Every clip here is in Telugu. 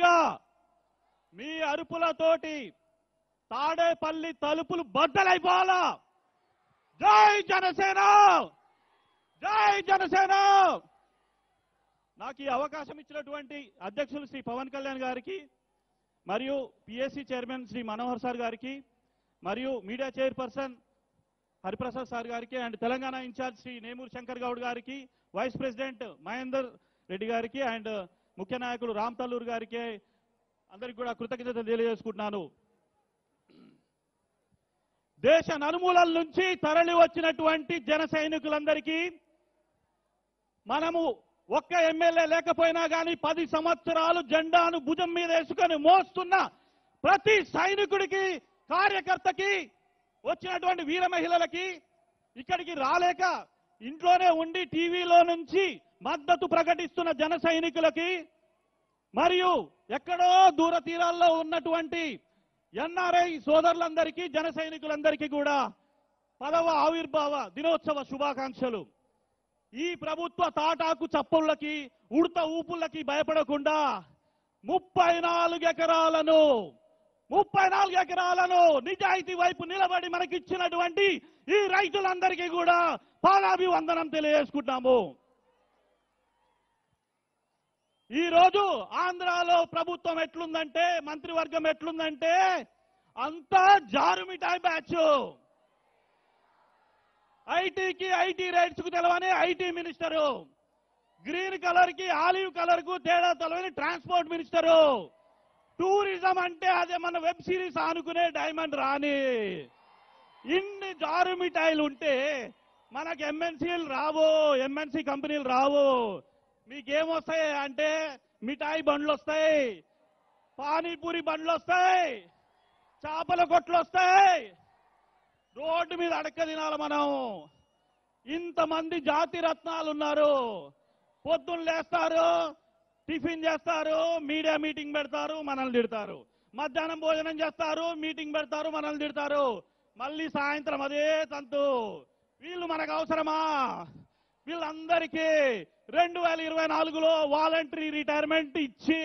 గట్టిగా మీ అరుపులతోటి తాడేపల్లి తలుపులు బద్దలైపోవాలా? జై జనసేన! జై జనసేన! నాకు ఈ అవకాశం ఇచ్చినటువంటి అధ్యక్షులు శ్రీ పవన్ కళ్యాణ్ గారికి మరియు PSC chairman Shri Manohar sir గారికి మరియు మీడియా చైర్పర్సన్ హరిప్రసాద్ సార్ గారికి అండ్ తెలంగాణ ఇన్ఛార్జ్ శ్రీ నేమూరు శంకర్ గౌడ్ గారికి వైస్ ప్రెసిడెంట్ మహేందర్ రెడ్డి గారికి అండ్ ముఖ్య నాయకులు రామ్ తల్లూరు గారికి అందరికి కూడా కృతజ్ఞతలు తెలియజేసుకుంటున్నాను. దేశ నలుమూలల నుంచి తరలి వచ్చినటువంటి జన సైనికులందరికీ మనము ఒక్క ఎమ్మెల్యే లేకపోయినా కానీ పది సంవత్సరాలు జెండాను భుజం మీద వేసుకొని మోస్తున్న ప్రతి సైనికుడికి కార్యకర్తకి వచ్చినటువంటి వీర మహిళలకి ఇక్కడికి రాలేక ఇంట్లోనే ఉండి టీవీలో నుంచి మద్దతు ప్రకటిస్తున్న జన సైనికులకి మరియు ఎక్కడో దూర తీరాల్లో ఉన్నటువంటి ఎన్ఆర్ఐ సోదరులందరికీ జన సైనికులందరికీ కూడా పదవ ఆవిర్భావ దినోత్సవ శుభాకాంక్షలు. ఈ ప్రభుత్వ తాటాకు చప్పుళ్ళకి ఉడత ఊపుళ్ళకి భయపడకుండా ముప్పై నాలుగు ఎకరాలను ముప్పై నాలుగు ఎకరాలను నిజాయితీ వైపు నిలబడి మనకిచ్చినటువంటి ఈ రైతులందరికీ కూడా పాదాభివందనం తెలియజేసుకుంటాము ఈరోజు ఆంధ్రాలో ప్రభుత్వం ఎట్లుందంటే మంత్రివర్గం ఎట్లుందంటే అంతా జారుమిఠాయి బ్యాచ్ ఐటీకి ఐటీ రైట్స్కు తెలవని ఐటీ మినిస్టరు. గ్రీన్ కలర్కి ఆలివ్ కలర్కు తేడా తెలవని ట్రాన్స్పోర్ట్ మినిస్టరు. టూరిజం అంటే అదే మన వెబ్ సిరీస్ ఆనుకునే డైమండ్ రాని ఇన్ని జారుమిఠాయిలు ఉంటే మనకు ఎంఎన్సీలు రావు ఎంఎన్సీ కంపెనీలు రావు మీకేమొస్తాయి అంటే మిఠాయి బండ్లు వస్తాయి పానీపూరి బండ్లు వస్తాయి చేపల కొట్లు వస్తాయి రోడ్డు మీద అడక్క తినాలి మనం. ఇంతమంది జాతి రత్నాలు ఉన్నారు పొద్దున్న లేస్తారు టిఫిన్ చేస్తారు మీడియా మీటింగ్ పెడతారు మనల్ని తిడతారు. మధ్యాహ్నం భోజనం చేస్తారు మీటింగ్ పెడతారు మనల్ని తిడతారు. మళ్ళీ సాయంత్రం అదే తంతు. వీళ్ళు మనకు అవసరమా? వీళ్ళందరికీ రెండు వేల ఇరవై నాలుగులో వాలంటరీ రిటైర్మెంట్ ఇచ్చి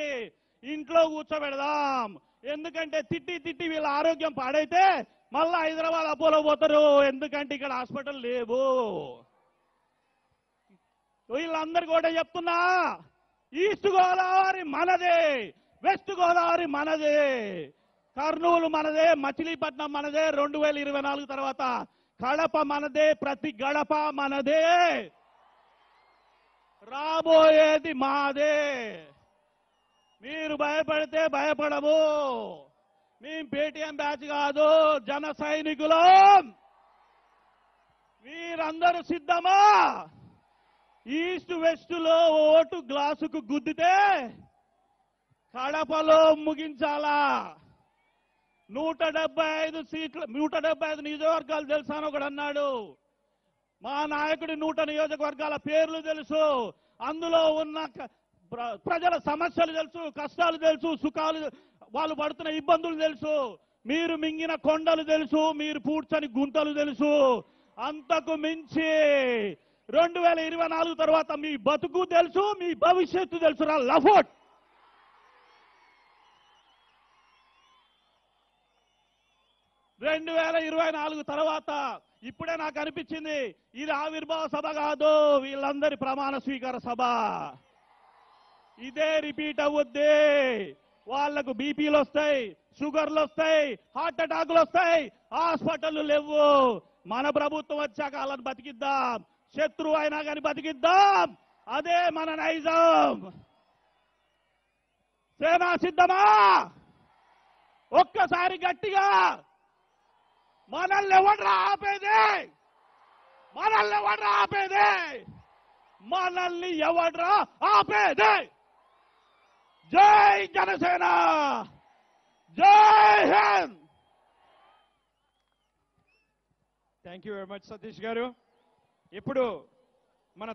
ఇంట్లో కూర్చోబెడదాం. ఎందుకంటే తిట్టి తిట్టి వీళ్ళ ఆరోగ్యం పాడైతే మళ్ళా హైదరాబాద్ అపోలో పోతారు. ఎందుకంటే ఇక్కడ హాస్పిటల్ లేవు. వీళ్ళందరికీ కూడా చెప్తున్నా. ఈస్ట్ గోదావరి మనదే వెస్ట్ గోదావరి మనదే కర్నూలు మనదే మచిలీపట్నం మనదే రెండు వేల ఇరవై నాలుగు తర్వాత కడప మనదే ప్రతి గడప మనదే. రాబోయేది మాదే. మీరు భయపడితే భయపడము. మేము పేటిఎం బ్యాచ్ కాదు జన సైనికులం. మీరందరూ సిద్ధమా? ఈస్ట్ వెస్ట్లో ఓటు గ్లాసుకు గుద్దితే కడపలో ముగించాలా? నూట డెబ్బై ఐదు సీట్లు నూట డెబ్బై ఐదు నియోజకవర్గాలు తెలుసాను ఒకడు అన్నాడు. మా నాయకుడి నూట నియోజకవర్గాల పేర్లు తెలుసు. అందులో ఉన్న ప్ర- ప్రజల సమస్యలు తెలుసు కష్టాలు తెలుసు సుఖాలు వాళ్ళు పడుతున్న ఇబ్బందులు తెలుసు. మీరు మింగిన కొండలు తెలుసు మీరు పూడ్చని గుంతలు తెలుసు. అంతకు మించి రెండు వేల ఇరవై నాలుగు తర్వాత మీ బతుకు తెలుసు మీ భవిష్యత్తు తెలుసు. రా లఫోట్! రెండు వేల ఇరవై నాలుగు తర్వాత ఇప్పుడే నాకు అనిపించింది ఇది ఆవిర్భావ సభ కాదు వీళ్ళందరి ప్రమాణ స్వీకార సభ. ఇదే రిపీట్ అవ్వద్ది వాళ్ళకు బీపీలు వస్తాయి షుగర్లు వస్తాయి హార్ట్ అటాకులు వస్తాయి హాస్పిటల్ లేవు. మన ప్రభుత్వం వచ్చాక వాళ్ళని బతికిద్దాం శత్రువు అయినా కానీ బతికిద్దాం. అదే మన నైజం. సేనా సిద్ధమా? ఒక్కసారి గట్టిగా మనల్ని ఎవడరా ఆపేది? మనల్ని ఎవడరా ఆపేది? మనల్ని ఎవడరా ఆపేది? జై జనసేన! జై Hind! Thank you very much Satish గారు. ఇప్పుడు మన